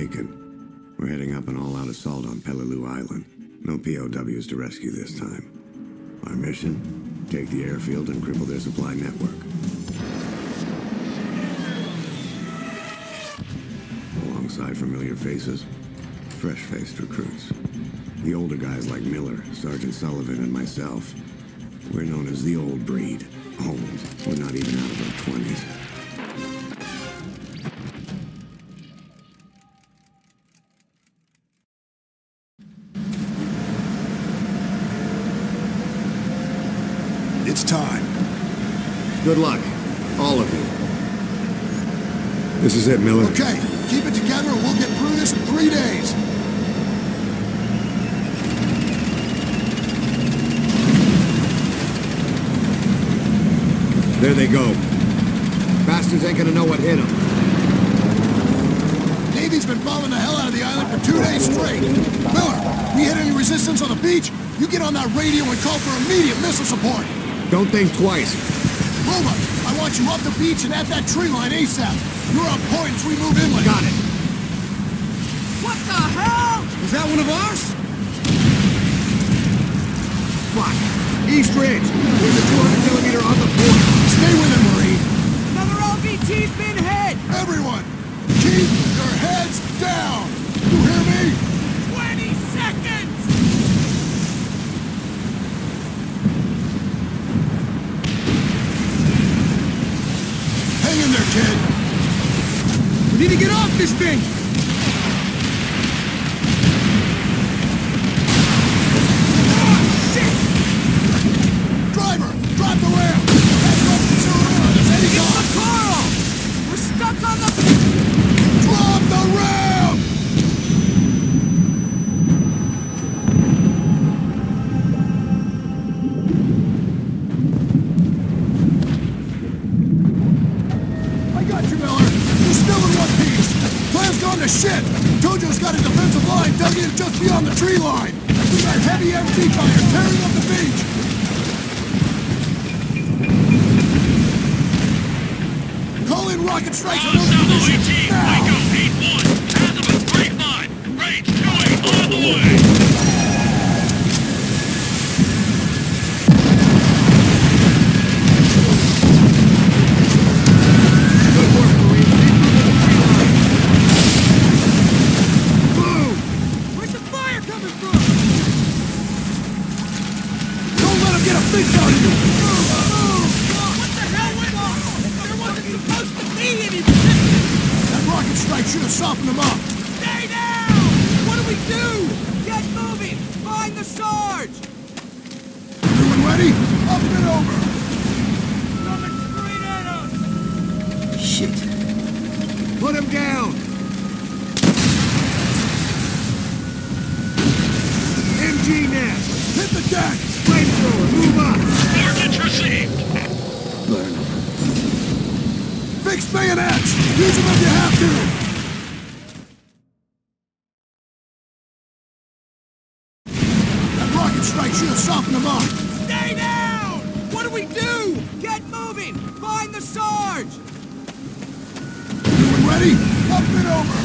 we're heading up an all-out assault on Peleliu Island. No POWs to rescue this time. Our mission? Take the airfield and cripple their supply network. Alongside familiar faces, fresh-faced recruits. The older guys like Miller, Sergeant Sullivan, and myself. We're known as the old breed, Oh, We're not even out of our 20s. Good luck, all of you. This is it, Miller. Okay, keep it together and we'll get through this in three days. There they go. Bastards ain't gonna know what hit them. Navy's been bombing the hell out of the island for two days straight. Miller, we hit any resistance on the beach? You get on that radio and call for immediate missile support. Don't think twice. Roma, I want you up the beach and at that tree line ASAP. You're on point as we move inland. Got it. What the hell? Is that one of ours? Fuck. East Ridge. There's a 200 millimeter on the border. Stay with him, Marine. Another LVT's been hit! Everyone, keep your heads down. You hear me? 20 seconds! Hang in there, kid. We need to get off this thing! Driver, drop the ramp. That's what the Cerrera. It's heading It's on. the Carl! We're stuck on the... in just beyond the tree line. We got heavy MG fire tearing up the beach. Call in rocket strikes on those positions now. Where's resistance! That rocket strike should have softened them up. Stay down! What do we do? Get moving! Find the Sarge! Everyone ready? Up and over. Coming straight at us! Shit. Put him down! MG nest! Hit the deck. Flamethrower, move bayonets. Use them if you have to. That rocket strike should have softened them up. Stay down! What do we do? Get moving! Find the Sarge! Everyone ready? Up and over.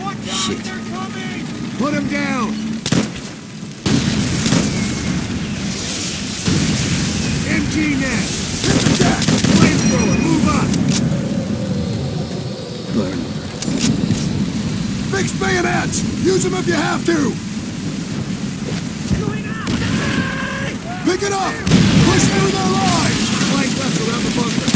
Watch out! They're coming! Put him down! MG nest! Fix bayonets. Use them if you have to. Pick it up. Push through their lines. Flank left around the bunker.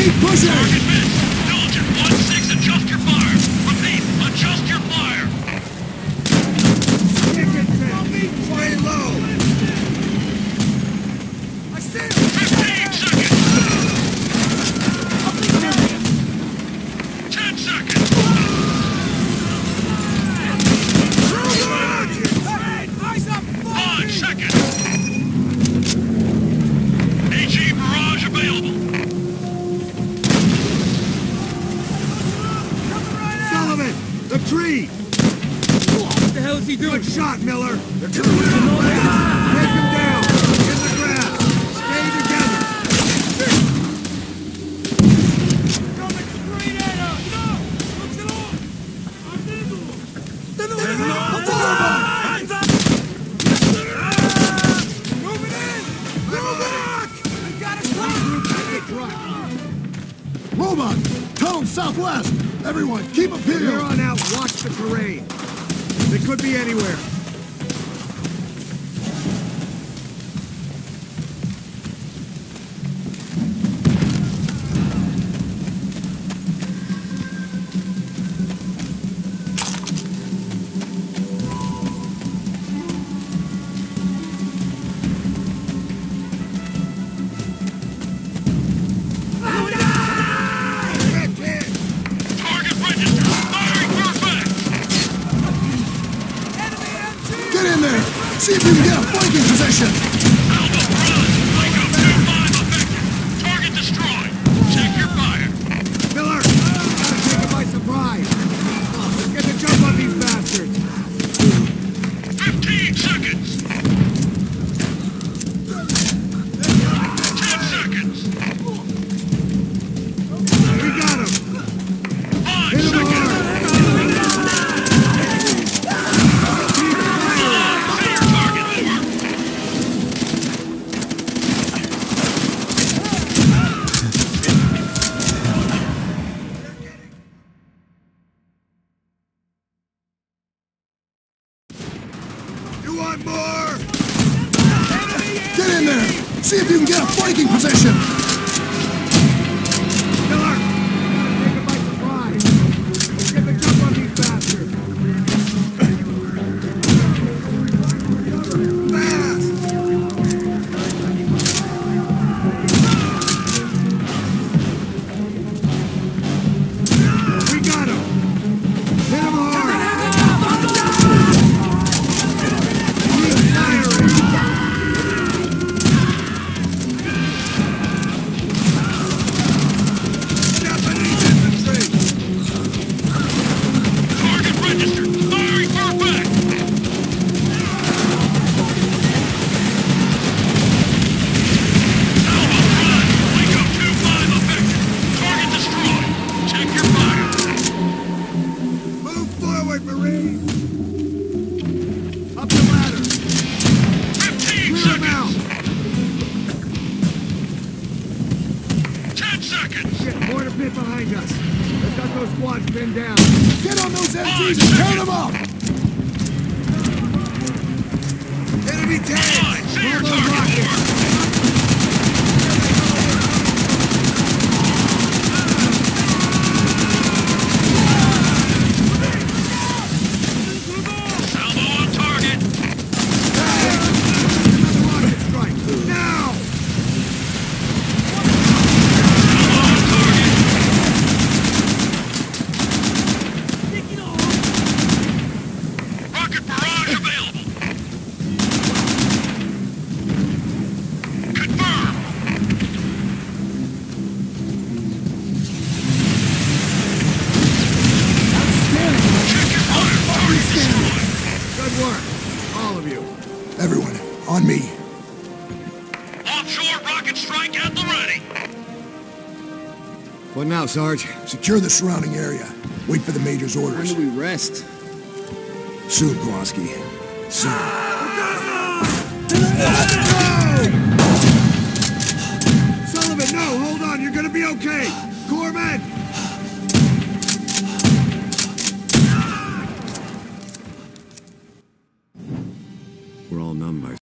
Keep pushing! Target missed. Soldier 160. Robot! Town southwest! Everyone, keep up here! From here on out, watch the parade. They could be anywhere. See if you can get a flanking position! Get in there! See if you can get a flanking position! now, Sarge? Secure the surrounding area. Wait for the Major's orders. When do we rest? Soon, Kowalski. Soon. Sullivan, no! Hold on! You're gonna be okay! Corpsman!